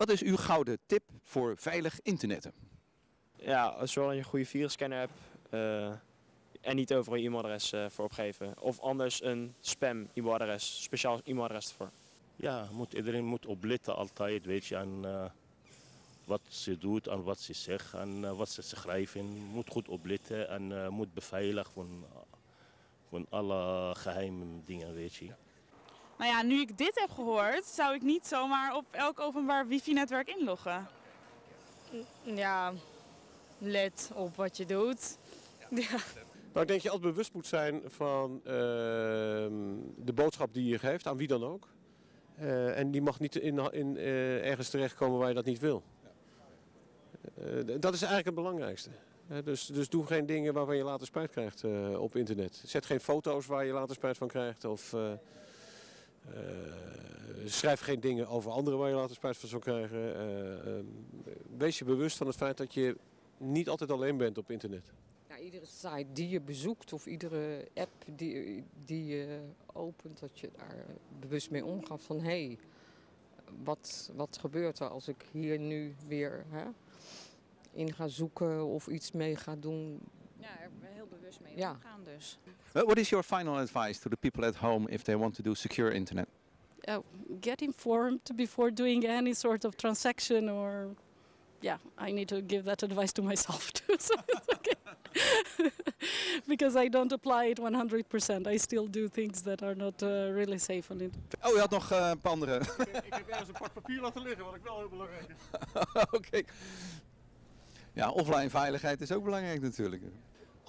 Wat is uw gouden tip voor veilig internetten? Ja, zorg dat je een goede virusscanner hebt. eh, en niet overal je e-mailadres eh, voor opgeven. Of anders een spam e-mailadres, speciaal e-mailadres ervoor. Ja, moet, iedereen moet opletten altijd, weet je, aan eh, wat ze doet, aan wat ze zegt, aan wat ze schrijven. Moet goed opletten en eh, moet beveiligen van, van alle geheime dingen, weet je. Nou ja, nu ik dit heb gehoord, zou ik niet zomaar op elk openbaar wifi-netwerk inloggen. Ja, let op wat je doet. Ja. Nou, ik denk dat je altijd bewust moet zijn van ehm, de boodschap die je geeft, aan wie dan ook. Eh, en die mag niet in, in, eh, ergens terechtkomen waar je dat niet wil. Eh, dat is eigenlijk het belangrijkste. Dus, dus doe geen dingen waarvan je later spijt krijgt eh, op internet. Zet geen foto's waar je later spijt van krijgt. Of schrijf geen dingen over anderen waar je later spijt van zou krijgen. Eh, eh, wees je bewust van het feit dat je niet altijd alleen bent op internet. Iedere site die je bezoekt of iedere app die, die je opent, dat je daar bewust mee omgaat van hé, hey, wat, wat gebeurt er als ik hier nu weer hè, in ga zoeken of iets mee ga doen. Ja, heel bewust mee Ja. omgaan dus. Well, what is your final advice to the people at home if they want to do secure internet? uh, get informed before doing any sort of transaction or yeah i need to give that advice to myself too so it's okay because i don't apply it 100% i still do things that are not uh, really safe on it Oh, je had nog eh, een paar andere. Ik heb ergens een pak papier laten liggen, wat ik wel heel belangrijk is. Oké. Ja, offline veiligheid is ook belangrijk natuurlijk.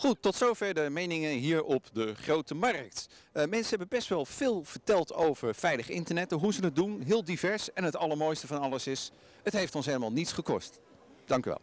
Goed, tot zover de meningen hier op de Grote Markt. Eh, mensen hebben best wel veel verteld over veilig internet, en hoe ze het doen, heel divers. En het allermooiste van alles is, het heeft ons helemaal niets gekost. Dank u wel.